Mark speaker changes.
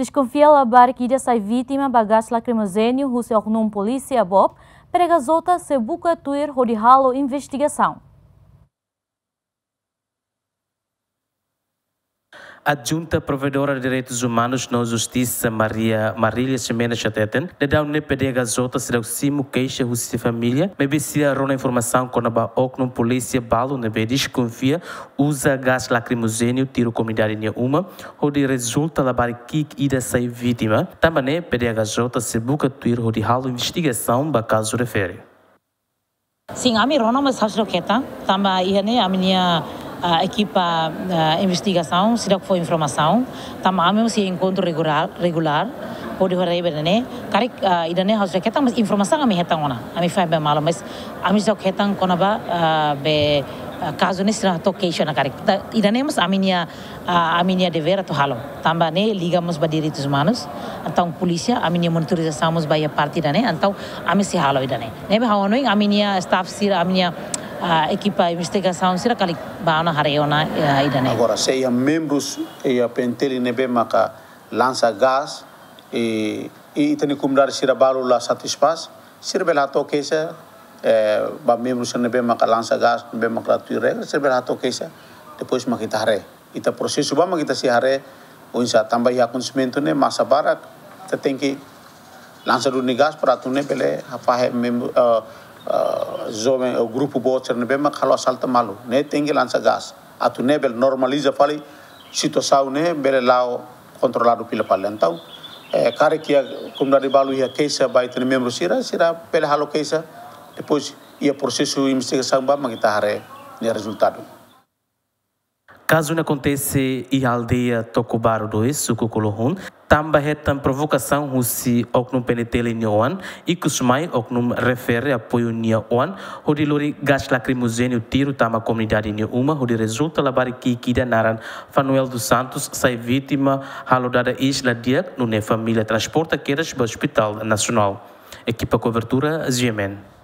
Speaker 1: Desconfia labar que sai vítima bagas lacrimogênio, russo num polícia Bob, pregazota se buca tuir rodihalo investigação.
Speaker 2: Adjunta provedora de direitos humanos na justiça Maria Marília Ximena Chateten, de dar um PDH Zota será o simo queixa de família, me becia rona informação quando a oknum polícia balo ne be desconfia usa gás lacrimogênio tiro comunidade nia uma, onde resulta da barquique ida sai vítima, também ne PDH Zota se buca tuir onde halo investigação ba caso refere.
Speaker 3: Sim, a minha rona mas hasro keta, também ia ne a minha a equipa uh, investigação, se não for informação, também se encontro regular, regular pode horai berane kari uh, idane house ketang mas informação ami hetang ona. Ami fai be malo mas ami sok hetang kona ba be caso nesse to queixa na kari idane mas uh, aminia dever to halo tamba ne ligamos ba direitos humanos. Então polícia aminia monitorização ba ya parte dane então ami se halo idane nebe hawonoing aminia staff sira aminia a equipa investigação será que baana hareona idane
Speaker 4: agora se ia membros e a penteli nebe maka lança gás e e tani kumdar sira balu la satisfaz sira bela to kesa eh ba membros nebe maka lança gás nebe maka tuire sira bela to kesa depois makita hare. Ita prosesso ba makita si hare o insa tambah ya konsumentu ne masa barak tem lança do gás para tu ne pele apa membro jovem o grupo bocer ne bema khalo salta malu. Ne tengi lança gas. Atu ne bel normaliza fali situação ne bele lao controlado pela pala então é cara que a comunidade balu ia keisa vai ter membro sira sira pela halo keisa depois ia processo investigação ba magita hare ne resultado
Speaker 2: Caso não acontece em aldeia Tocobaro 2, Sucuculohun, também retam provocação husi oknum penetele nyoan, e kusmai oknum refere apoio nia oan, hodi lori gas lacrimogênio tiro tama comunidade nia uma, hodi resulta labari ki kida naran Fanuel dos Santos sai vítima halodada isla diak no ne família transporta queiras para o Hospital Nacional. Equipa cobertura Ziemen.